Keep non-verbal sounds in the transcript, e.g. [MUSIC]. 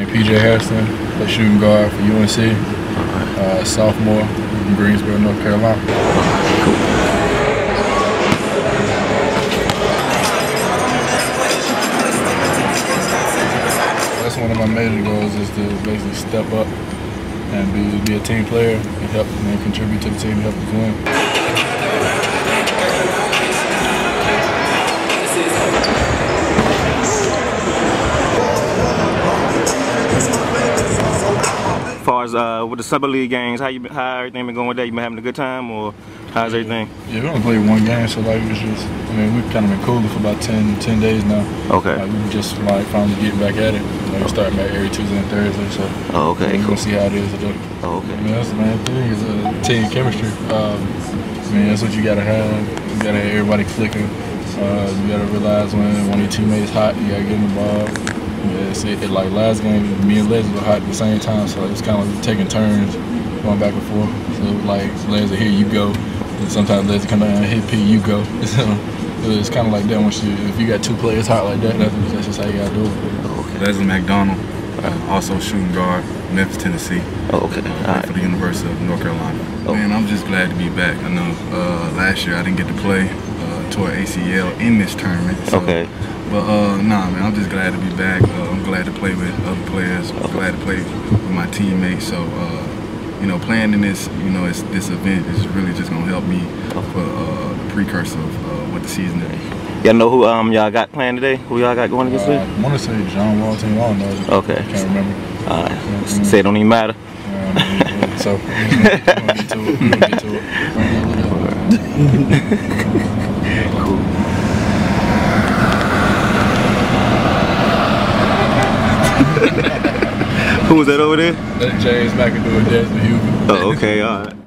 Named PJ Hairston, play shooting guard for UNC. Uh, sophomore from Greensboro, North Carolina. That's one of my major goals is to basically step up and be, be a team player and help and contribute to the team, help us win. As uh, with the summer league games, how you been, how everything been going there? You been having a good time, or how's everything? Yeah, we only played one game, so like it was just, I mean, we've kind of been cooling for about 10, 10 days now. Okay. Like, we just like finally getting back at it. Like, we start back every Tuesday and Thursday, so Oh, okay, we're cool. gonna see how it is today. Oh, I okay. mean, that's the main thing is uh, team chemistry. Um, I mean, that's what you gotta have. You gotta have everybody clicking. Uh, you gotta realize when one of your teammates hot, you gotta give them the ball. Yeah, it's, it, it, like last game, me and Les were hot at the same time, so it's kind of like taking turns going back and forth. So like Les, here you go, and sometimes Les come down and hit P, you go. [LAUGHS] So it's kind of like that once you, if you got two players hot like that, that's, that's just how you gotta do it. Leslie McDonald, uh, also shooting guard, Memphis, Tennessee, Oh, okay. Uh, right. for the University of North Carolina. Oh. Man, I'm just glad to be back. I know uh, last year I didn't get to play, tore ACL in this tournament. So, Okay. But uh, nah, man, I'm just glad to be back. Uh, I'm glad to play with other players. I'm glad to play with my teammates. So, uh, you know, playing in this, you know, it's, this event is really just gonna help me for uh, the precursor of uh, what the season is. Y'all know who um y'all got playing today? Who y'all got going against Uh, today? I want to say John Walton. I don't know. Okay. Can't remember. All right. Say it don't even matter. [LAUGHS] So [LAUGHS] [LAUGHS] we're gonna get to it. We're gonna get to it. Cool. [LAUGHS] Who was that over there? Let James McAdoo and Desmond Hubert. Oh, okay. All right.